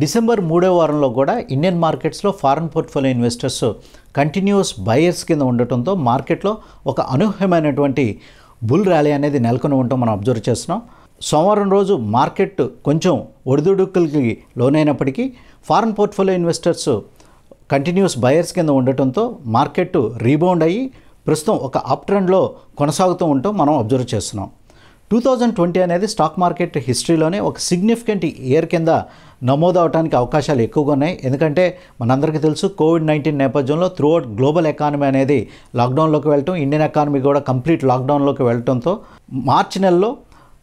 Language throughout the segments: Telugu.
డిసెంబర్ మూడో వారంలో కూడా ఇండియన్ మార్కెట్స్లో foreign portfolio investors continuous buyers కింద ఉండటంతో మార్కెట్లో ఒక అనూహ్యమైనటువంటి బుల్ ర్యాలీ అనేది నెలకొని ఉండటం మనం అబ్జర్వ్ చేస్తున్నాం. సోమవారం రోజు మార్కెట్ కొంచెం ఒడిదుడుకులకి లోనైనప్పటికీ foreign portfolio investors continuous buyers కింద ఉండటంతో మార్కెట్ రీబౌండ్ అయ్యి ప్రస్తుతం ఒక అప్ ట్రెండ్లో కొనసాగుతూ ఉండటం మనం అబ్జర్వ్ చేస్తున్నాం. టూ థౌజండ్ ట్వంటీ అనేది స్టాక్ మార్కెట్ హిస్టరీలోనే ఒక సిగ్నిఫికెంట్ ఇయర్ కింద నమోదు అవడానికి అవకాశాలు ఎక్కువగా ఉన్నాయి. ఎందుకంటే మనందరికీ తెలుసు కోవిడ్ నైన్టీన్ నేపథ్యంలో త్రూఅవుట్ గ్లోబల్ ఎకానమీ అనేది లాక్డౌన్లోకి వెళ్ళటం ఇండియన్ ఎకానమీ కూడా కంప్లీట్ లాక్డౌన్లోకి వెళ్ళటంతో మార్చి నెలలో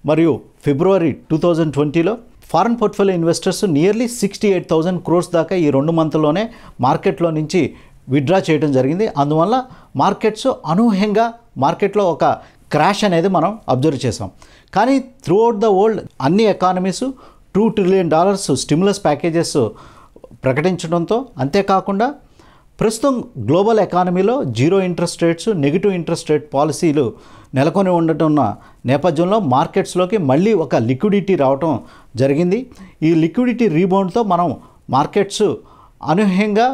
మరియు ఫిబ్రవరి టూ థౌజండ్ ట్వంటీలో foreign portfolio investors nearly sixty eight thousand crores దాకా ఈ రెండు మంత్లోనే మార్కెట్లో నుంచి విత్డ్రా చేయడం జరిగింది. అందువల్ల మార్కెట్స్ అనూహ్యంగా మార్కెట్లో ఒక క్రాష్ అనేది మనం అబ్జర్వ్ చేసాం. కానీ త్రూ అవుట్ ద వరల్డ్ అన్ని economies two trillion dollars stimulus packages ప్రకటించడంతో అంతేకాకుండా ప్రస్తుతం గ్లోబల్ ఎకానమీలో zero interest rates negative interest rate పాలసీలు నెలకొని ఉండటం నేపథ్యంలో మార్కెట్స్లోకి మళ్ళీ ఒక లిక్విడిటీ రావటం జరిగింది. ఈ లిక్విడిటీ రీబౌండ్తో మనం మార్కెట్స్ అనూహ్యంగా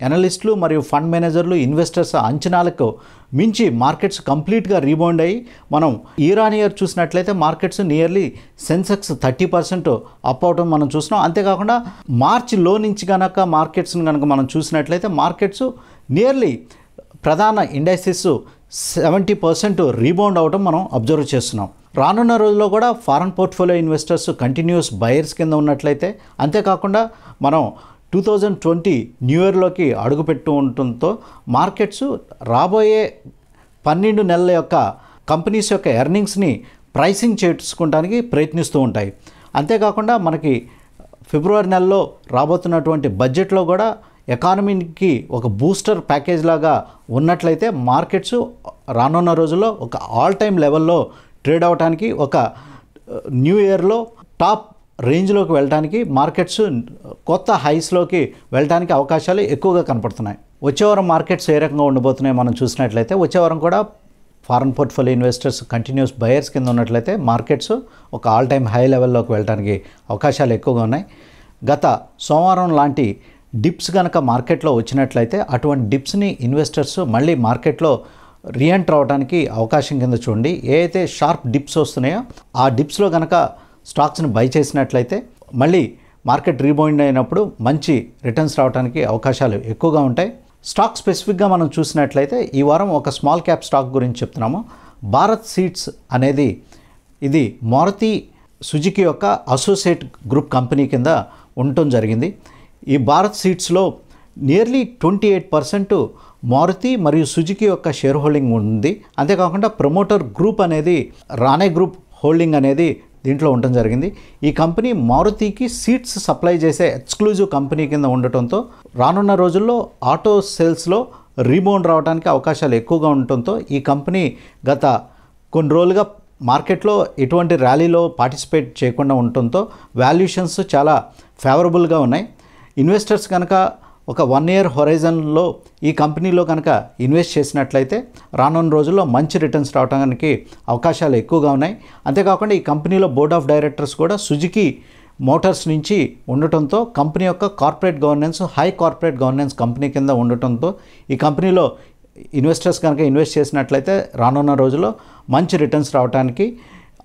ఎనలిస్టులు మరియు ఫండ్ మేనేజర్లు ఇన్వెస్టర్స్ అంచనాలకు మించి మార్కెట్స్ కంప్లీట్గా రీబౌండ్ అయ్యి మనం ఇయర్ ఇయర్ చూసినట్లయితే markets nearly Sensex thirty percent up అవటం మనం చూస్తున్నాం. అంతేకాకుండా మార్చి లో నుంచి కనుక మార్కెట్స్ని కనుక మనం చూసినట్లయితే మార్కెట్స్ నియర్లీ ప్రధాన ఇండస్ట్రీస్ సెవెంటీ పర్సెంట్ రీబౌండ్ అవడం మనం అబ్జర్వ్ చేస్తున్నాం. రానున్న రోజుల్లో కూడా foreign portfolio investors continues buyers కింద ఉన్నట్లయితే అంతేకాకుండా మనం టూ థౌజండ్ ట్వంటీ న్యూ ఇయర్లోకి అడుగుపెట్టు ఉండటంతో మార్కెట్స్ రాబోయే పన్నెండు నెలల యొక్క కంపెనీస్ యొక్క ఎర్నింగ్స్ని ప్రైసింగ్ చేసుకోవడానికి ప్రయత్నిస్తూ ఉంటాయి. అంతేకాకుండా మనకి ఫిబ్రవరి నెలలో రాబోతున్నటువంటి బడ్జెట్లో కూడా ఎకానమీకి ఒక బూస్టర్ ప్యాకేజ్ లాగా ఉన్నట్లయితే మార్కెట్స్ రానున్న రోజుల్లో ఒక ఆల్ టైమ్ లెవెల్లో ట్రేడ్ అవడానికి ఒక న్యూ ఇయర్లో టాప్ రేంజ్లోకి వెళ్ళడానికి మార్కెట్స్ కొత్త హైస్లోకి వెళ్ళడానికి అవకాశాలు ఎక్కువగా కనపడుతున్నాయి. వచ్చేవారం మార్కెట్స్ ఏ రకంగా ఉండబోతున్నాయి మనం చూసినట్లయితే వచ్చేవారం కూడా foreign portfolio investors continuous buyers కింద ఉన్నట్లయితే మార్కెట్స్ ఒక ఆల్ టైమ్ హై లెవెల్లోకి వెళ్ళడానికి అవకాశాలు ఎక్కువగా ఉన్నాయి. గత సోమవారం లాంటి డిప్స్ కనుక మార్కెట్లో వచ్చినట్లయితే అటువంటి డిప్స్ని ఇన్వెస్టర్స్ మళ్ళీ మార్కెట్లో రీఎంటర్ అవడానికి అవకాశం కింద చూడండి. ఏ అయితే షార్ప్ డిప్స్ వస్తున్నాయో ఆ డిప్స్లో కనుక స్టాక్స్ని బై చేసినట్లయితే మళ్ళీ మార్కెట్ రీబౌండ్ అయినప్పుడు మంచి రిటర్న్స్ రావడానికి అవకాశాలు ఎక్కువగా ఉంటాయి. స్టాక్ స్పెసిఫిక్గా మనం చూసినట్లయితే ఈ వారం ఒక స్మాల్ క్యాప్ స్టాక్ గురించి చెప్తున్నాము. భారత్ సీడ్స్ అనేది ఇది మారుతి సుజుకి యొక్క అసోసియేట్ గ్రూప్ కంపెనీ కింద ఉండటం జరిగింది. ఈ Bharat సీడ్స్లో nearly twenty eight percent Maruti మరియు సుజుకి యొక్క షేర్ హోల్డింగ్ ఉంది. అంతేకాకుండా ప్రమోటర్ గ్రూప్ అనేది రానే గ్రూప్ హోల్డింగ్ అనేది దీంట్లో ఉండటం జరిగింది. ఈ కంపెనీ మారుతికి సీట్స్ సప్లై చేసే ఎక్స్క్లూజివ్ కంపెనీ కింద ఉండటంతో రానున్న రోజుల్లో ఆటో సేల్స్లో రీబౌండ్ రావడానికి అవకాశాలు ఎక్కువగా ఉండటంతో ఈ కంపెనీ గత కొన్ని రోజులుగా మార్కెట్లో ఎటువంటి ర్యాలీలో పార్టిసిపేట్ చేయకుండా ఉండటంతో వాల్యుయేషన్స్ చాలా ఫేవరబుల్గా ఉన్నాయి. ఇన్వెస్టర్స్ కనుక ఒక వన్ ఇయర్ హొరైజన్లో ఈ కంపెనీలో కనుక ఇన్వెస్ట్ చేసినట్లయితే రానున్న రోజుల్లో మంచి రిటర్న్స్ రావడానికి అవకాశాలు ఎక్కువగా ఉన్నాయి. అంతేకాకుండా ఈ కంపెనీలో బోర్డ్ ఆఫ్ డైరెక్టర్స్ కూడా సుజుకి మోటార్స్ నుంచి ఉండటంతో కంపెనీ యొక్క corporate governance high corporate governance company కింద ఉండటంతో ఈ కంపెనీలో ఇన్వెస్టర్స్ కనుక ఇన్వెస్ట్ చేసినట్లయితే రానున్న రోజుల్లో మంచి రిటర్న్స్ రావడానికి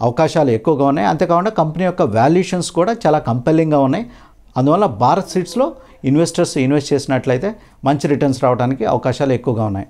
అవకాశాలు ఎక్కువగా ఉన్నాయి. అంతేకాకుండా కంపెనీ యొక్క వాల్యుయేషన్స్ కూడా చాలా కంపెల్లింగ్గా ఉన్నాయి. అందువల్ల భారత్ సీట్స్లో ఇన్వెస్టర్స్ ఇన్వెస్ట్ చేసినట్లయితే మంచి రిటర్న్స్ రావడానికి అవకాశాలు ఎక్కువగా ఉన్నాయి.